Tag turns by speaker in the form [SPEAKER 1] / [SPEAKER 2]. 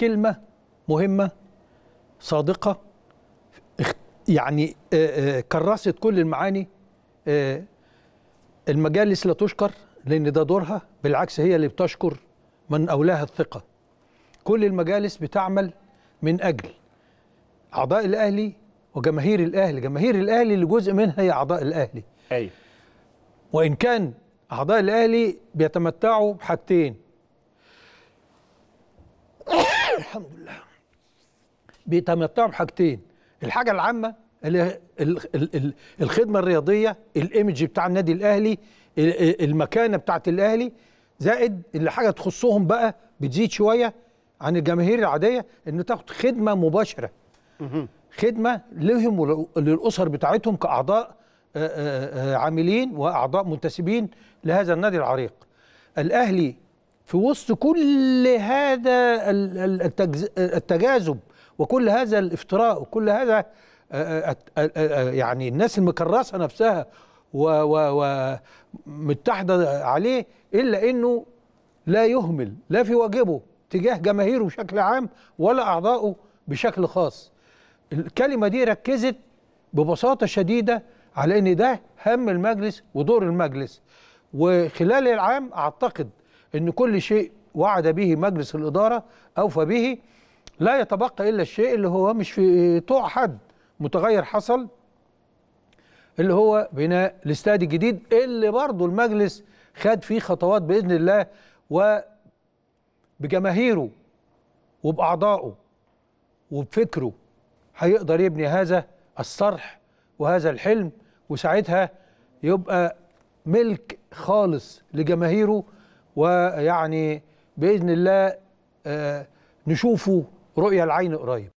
[SPEAKER 1] كلمة مهمة صادقة يعني آه، آه، كرست كل المعاني آه، المجالس لا تشكر لأن ده دورها بالعكس هي اللي بتشكر من أولاها الثقة. كل المجالس بتعمل من أجل أعضاء الأهلي وجماهير الأهلي. جماهير الأهلي اللي جزء منها هي أعضاء الأهلي.
[SPEAKER 2] أيوه
[SPEAKER 1] وإن كان أعضاء الأهلي بيتمتعوا بحاجتين الحمد لله. بيتمتعوا بحاجتين الحاجة العامة اللي الخدمة الرياضية الإيمج بتاع النادي الأهلي ال- ال- المكانة بتاعت الأهلي زائد اللي حاجة تخصهم بقى بتزيد شوية عن الجماهير العادية إنه تاخد خدمة مباشرة. خدمة لهم وللاسر بتاعتهم كأعضاء عاملين وأعضاء منتسبين لهذا النادي العريق. الأهلي في وسط كل هذا التجاذب وكل هذا الافتراء وكل هذا آه، آه، آه، يعني الناس المكرسة نفسها ومتحده عليه إلا إنه لا يهمل لا في واجبه تجاه جماهيره بشكل عام ولا اعضائه بشكل خاص. الكلمة دي ركزت ببساطة شديدة على إن ده هم المجلس ودور المجلس وخلال العام أعتقد إن كل شيء وعد به مجلس الإدارة أوفى به لا يتبقى إلا الشيء اللي هو مش في طوع حد متغير حصل اللي هو بناء الاستاد الجديد اللي برضه المجلس خد فيه خطوات بإذن الله وبجماهيره وبأعضائه وبفكره هيقدر يبني هذا الصرح وهذا الحلم وساعتها يبقى ملك خالص لجماهيره ويعني بإذن الله آه، نشوفه رؤيا العين قريب.